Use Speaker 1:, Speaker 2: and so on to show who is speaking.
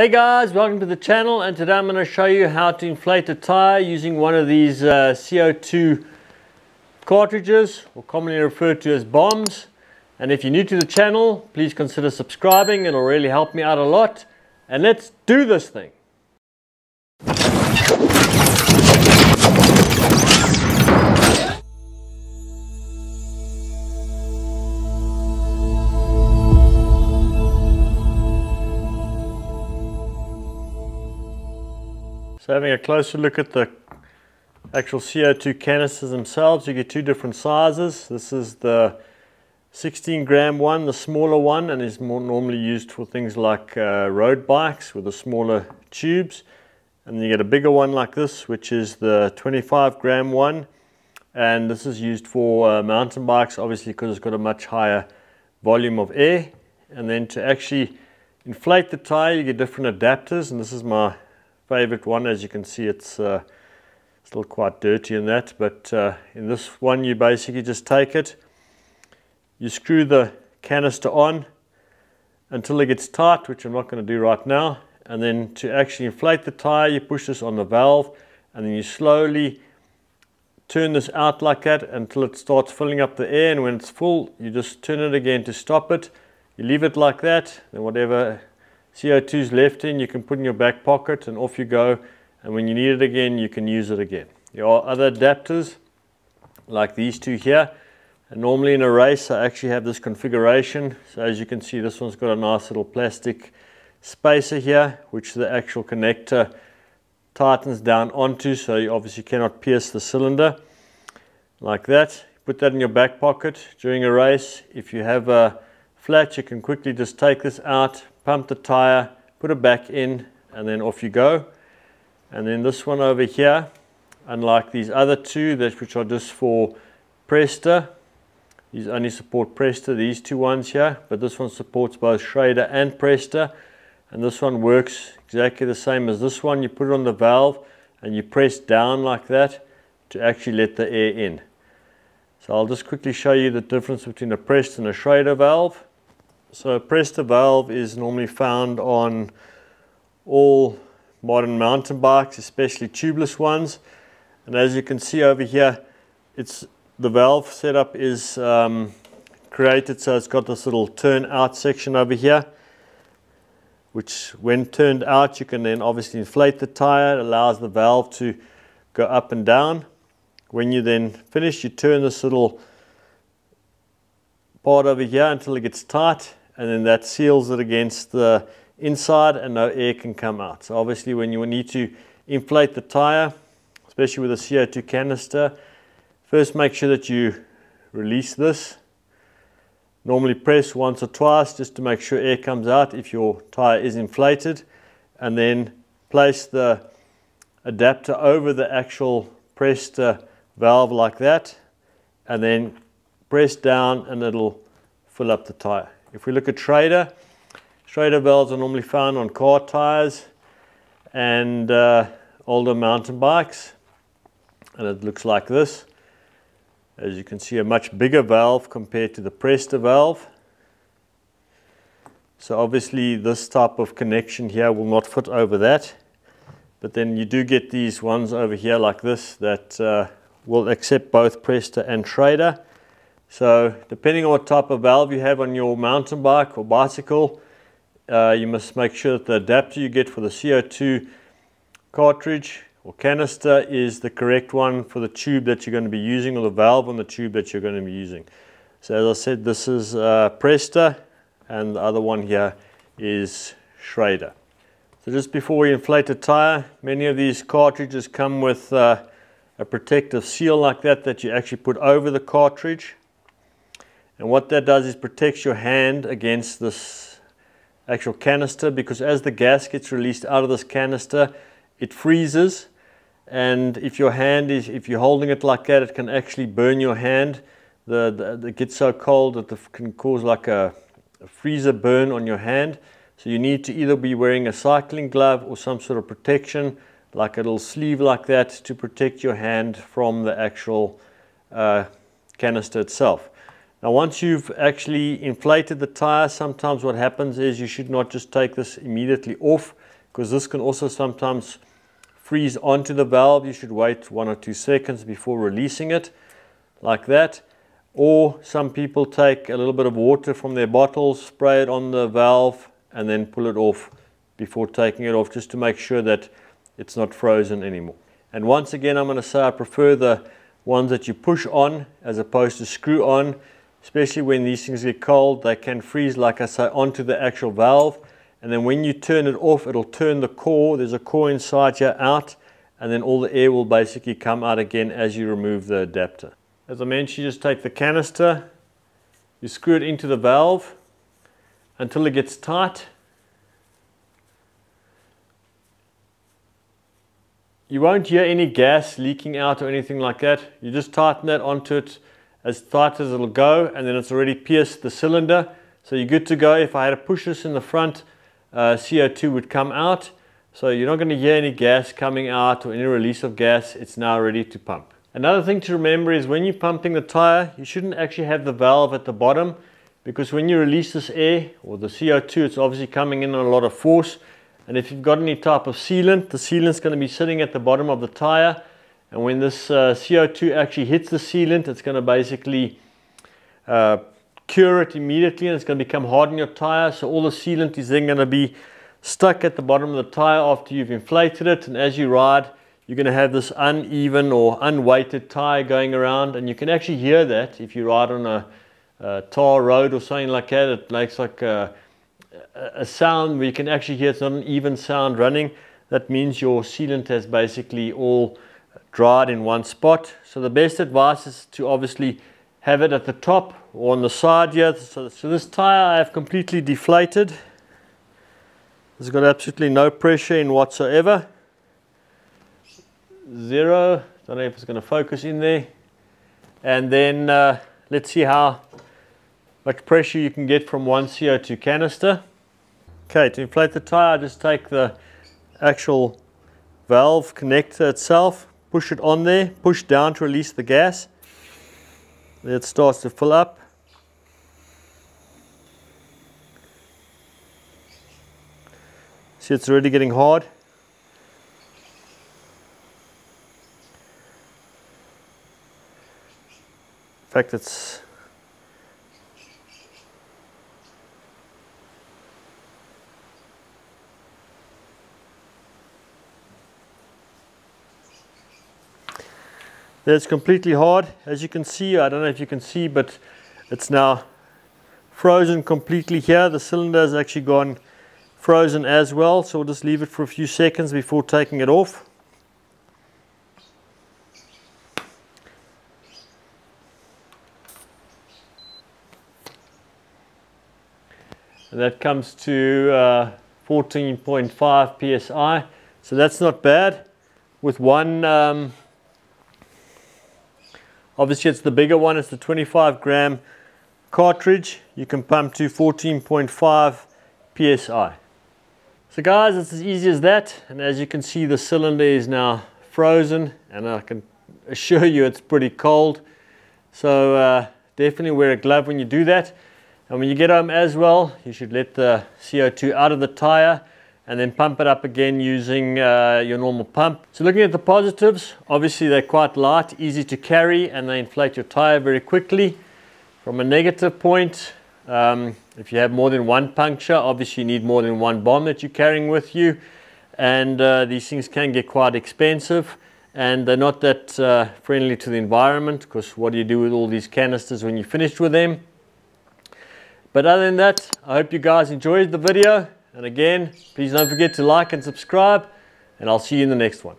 Speaker 1: Hey guys, welcome to the channel and today I'm going to show you how to inflate a tire using one of these uh, CO2 cartridges or commonly referred to as bombs and if you're new to the channel please consider subscribing it'll really help me out a lot and let's do this thing. So having a closer look at the actual CO2 canisters themselves, you get two different sizes. This is the 16 gram one, the smaller one, and is more normally used for things like uh, road bikes with the smaller tubes. And then you get a bigger one like this, which is the 25 gram one. And this is used for uh, mountain bikes, obviously because it's got a much higher volume of air. And then to actually inflate the tire, you get different adapters. And this is my favorite one. As you can see, it's uh, still quite dirty in that. But uh, in this one, you basically just take it, you screw the canister on until it gets tight, which I'm not going to do right now. And then to actually inflate the tire, you push this on the valve and then you slowly turn this out like that until it starts filling up the air. And when it's full, you just turn it again to stop it. You leave it like that, then whatever CO2 is left in, you can put in your back pocket and off you go. And when you need it again, you can use it again. There are other adapters like these two here. And normally in a race, I actually have this configuration. So as you can see, this one's got a nice little plastic spacer here, which the actual connector tightens down onto. So you obviously cannot pierce the cylinder like that. Put that in your back pocket during a race. If you have a flat, you can quickly just take this out, pump the tire, put it back in, and then off you go. And then this one over here, unlike these other two, that which are just for Presta, these only support Presta, these two ones here, but this one supports both Schrader and Presta. And this one works exactly the same as this one. You put it on the valve and you press down like that to actually let the air in. So I'll just quickly show you the difference between a Presta and a Schrader valve. So a Presta valve is normally found on all modern mountain bikes, especially tubeless ones. And as you can see over here, it's the valve setup is um, created so it's got this little turn out section over here which when turned out you can then obviously inflate the tire. It allows the valve to go up and down. When you then finish you turn this little part over here until it gets tight and then that seals it against the inside and no air can come out. So obviously when you need to inflate the tire, especially with a CO2 canister, first make sure that you release this. Normally press once or twice just to make sure air comes out if your tire is inflated and then place the adapter over the actual Presta uh, valve like that and then press down and it'll fill up the tire. If we look at Schrader, Schrader valves are normally found on car tires and uh, older mountain bikes. And it looks like this. As you can see, a much bigger valve compared to the Presta valve. So obviously this type of connection here will not fit over that. But then you do get these ones over here like this that uh, will accept both Presta and Schrader. So depending on what type of valve you have on your mountain bike or bicycle, uh, you must make sure that the adapter you get for the CO2 cartridge or canister is the correct one for the tube that you're going to be using or the valve on the tube that you're going to be using. So as I said, this is uh, Presta and the other one here is Schrader. So just before we inflate a tire, many of these cartridges come with uh, a protective seal like that that you actually put over the cartridge. And what that does is protects your hand against this actual canister because as the gas gets released out of this canister, it freezes. And if your hand is, if you're holding it like that, it can actually burn your hand. The, the it gets so cold that it can cause like a, a freezer burn on your hand. So you need to either be wearing a cycling glove or some sort of protection, like a little sleeve like that, to protect your hand from the actual uh, canister itself. Now once you've actually inflated the tire, sometimes what happens is you should not just take this immediately off because this can also sometimes freeze onto the valve. You should wait one or two seconds before releasing it like that. Or some people take a little bit of water from their bottles, spray it on the valve and then pull it off before taking it off just to make sure that it's not frozen anymore. And once again, I'm going to say I prefer the ones that you push on as opposed to screw on especially when these things get cold, they can freeze, like I say, onto the actual valve. And then when you turn it off, it'll turn the core. There's a core inside here out, and then all the air will basically come out again as you remove the adapter. As I mentioned, you just take the canister, you screw it into the valve until it gets tight. You won't hear any gas leaking out or anything like that. You just tighten that onto it as tight as it'll go and then it's already pierced the cylinder. So you're good to go. If I had to push this in the front uh, CO2 would come out. So you're not going to hear any gas coming out or any release of gas. It's now ready to pump. Another thing to remember is when you're pumping the tire you shouldn't actually have the valve at the bottom because when you release this air or the CO2 it's obviously coming in on a lot of force. And if you've got any type of sealant the sealant's going to be sitting at the bottom of the tire and when this uh, CO2 actually hits the sealant, it's going to basically uh, cure it immediately and it's going to become hard in your tire. So all the sealant is then going to be stuck at the bottom of the tire after you've inflated it. And as you ride, you're going to have this uneven or unweighted tire going around. And you can actually hear that if you ride on a, a tar road or something like that. It makes like a, a sound where you can actually hear it's not an even sound running. That means your sealant has basically all dried in one spot. So the best advice is to obviously have it at the top or on the side here. So, so this tire I have completely deflated. It's got absolutely no pressure in whatsoever. Zero. Don't know if it's going to focus in there. And then uh, let's see how much pressure you can get from one CO2 canister. Okay, to inflate the tire, I just take the actual valve connector itself push it on there, push down to release the gas. It starts to fill up. See it's already getting hard. In fact it's It's completely hard. As you can see, I don't know if you can see, but it's now frozen completely here. The cylinder has actually gone frozen as well. So we'll just leave it for a few seconds before taking it off. And that comes to uh, 14.5 psi. So that's not bad. With one um, Obviously it's the bigger one, it's the 25 gram cartridge. You can pump to 14.5 psi. So guys, it's as easy as that. And as you can see, the cylinder is now frozen and I can assure you it's pretty cold. So uh, definitely wear a glove when you do that. And when you get home as well, you should let the CO2 out of the tire and then pump it up again using uh, your normal pump. So looking at the positives, obviously they're quite light, easy to carry, and they inflate your tire very quickly. From a negative point, um, if you have more than one puncture, obviously you need more than one bomb that you're carrying with you. And uh, these things can get quite expensive and they're not that uh, friendly to the environment because what do you do with all these canisters when you're finished with them? But other than that, I hope you guys enjoyed the video. And again, please don't forget to like and subscribe, and I'll see you in the next one.